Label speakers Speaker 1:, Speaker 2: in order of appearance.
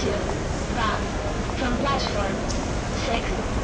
Speaker 1: Two. Back. from platform 6.